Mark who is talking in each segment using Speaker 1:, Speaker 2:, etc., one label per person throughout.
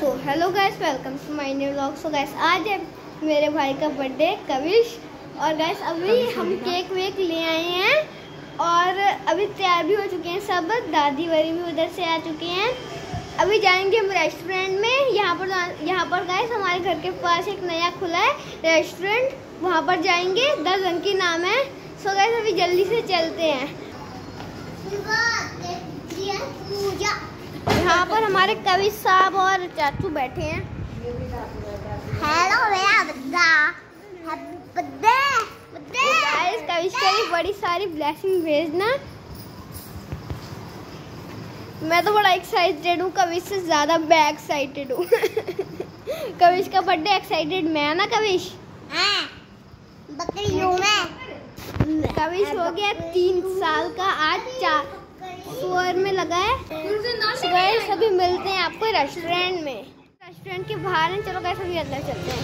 Speaker 1: So hello guys welcome to my new vlog so guys आज है मेरे भाई का बर्थडे कविश। और गैस अभी हम केक वेक ले आए हैं। और अभी तैयार भी हो चुके हैं सब। दादी वरी भी उधर से आ चुके हैं। अभी जाएँगे हम रेस्टोरेंट में। यहाँ पर यहाँ पर गैस हमारे घर के पास एक नया खुला है रेस्टोरेंट वहाँ पर जाएँगे। द रंकी नाम है। सो गैस अभी जल्दी से चलते हैं। यहाँ पर हमारे कवि साहब और चाचू बैठे हैं।
Speaker 2: हेलो मेरा बद्दा
Speaker 1: गाइस कविश बड़ी सारी ब्लेसिंग भेजना। मैं तो बड़ा एक्साइटेड हूँ कविश से ज़्यादा मैं एक्साइटेड हूँ। कविश का बर्थडे एक्साइटेड मैं ना कविश?
Speaker 2: हाँ बकरी हूँ मैं।
Speaker 1: कविश हो गया तीन साल का आज चार में लगा है। गाइस सभी मिलते हैं आपको रेस्टोरेंट में। रेस्टोरेंट के बाहर हैं। चलो गए सभी अंदर चलते हैं।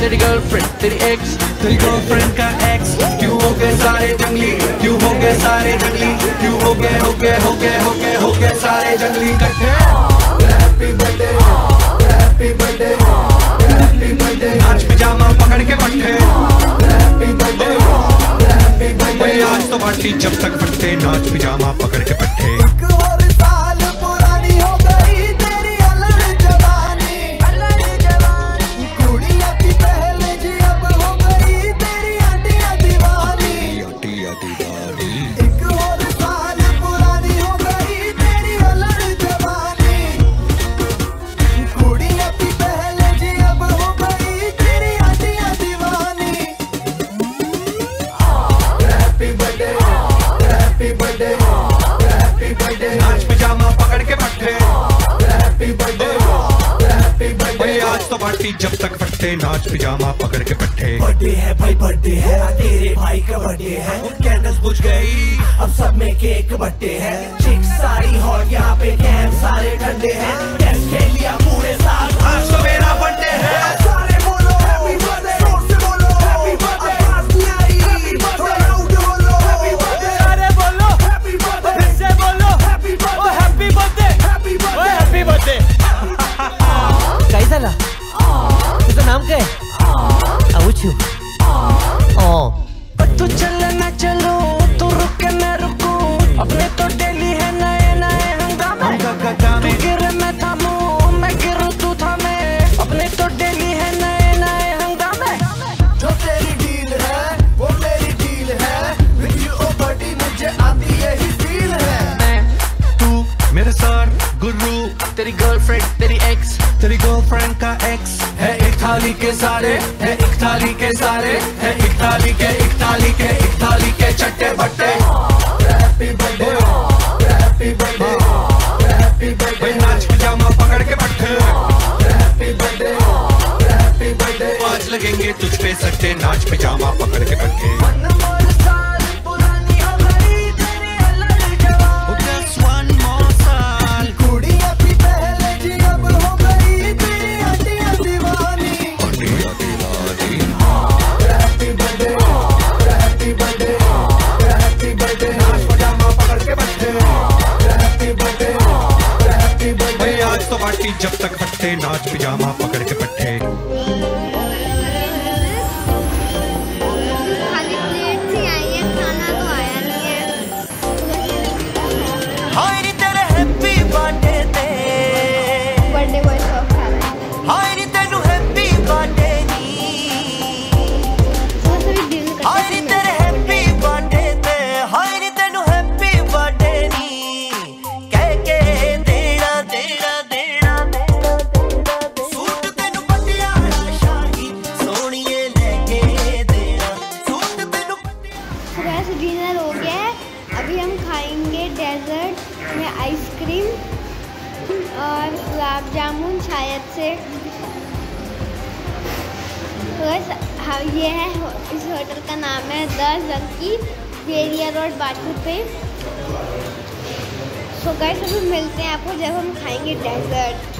Speaker 3: तेरी
Speaker 4: गर्लफ्रेंड तेरी एक्स
Speaker 3: तेरी गर्लफ्रेंड का एक्स क्यों हो गए सारे जंगली? क्यों हो गए सारे जंगली? क्यों हो गए हो गए हो गए हो गए हो गए सारे जंगली इकट्ठे? Happy birthday happy birthday happy birthday आज पिजामा पार्टी जब तक फटते नाच पिजामा पकड़ के पट्टे। बर्थडे
Speaker 5: है भाई, बर्थडे है तेरे भाई का बर्थडे है। कैंडल्स बुझ गई, अब सब में केक बट्टे है। चिक सारी हॉट, यहाँ पे कैम सारे ठंडे हैं।
Speaker 6: ओ तू चल ना चलो तू रुक ना रुको। अपने तो डेली है नए नए हंगामे। तू गिर मैं थामू मैं गिरूं तू थामे। अपने तो डेली है नए नए हंगामे।
Speaker 5: जो तेरी डील है वो मेरी डील है। विद यू ओ बडी मुझे आती यही फील है।
Speaker 3: तू मेरे सर गुरु
Speaker 4: तेरी गर्लफ्रेंड तेरी एक्स
Speaker 3: तेरी गर्लफ्रेंड का एक्स थाली के सारे है इकताली के सारे है इकताली के इकताली के इकताली के चट्टे बट्टे। Happy birthday happy birthday happy birthday नाच पिजामा पकड़ के पट्टे हैप्पी बर्थडे हैप्पी बर्थडे आज लगेंगे तुझ पे सट्टे, नाच पिजामा पकड़ के पट्टे जब तक फटते नाच पिजामा पकड़ के पट्टे
Speaker 1: जामुन शायद से। बस हाँ ये है इस होटल का नाम है द जंकी बेरिया रोड बाटू पे। सो गाइस अभी मिलते हैं आपको जब हम खाएँगे डेजर्ट।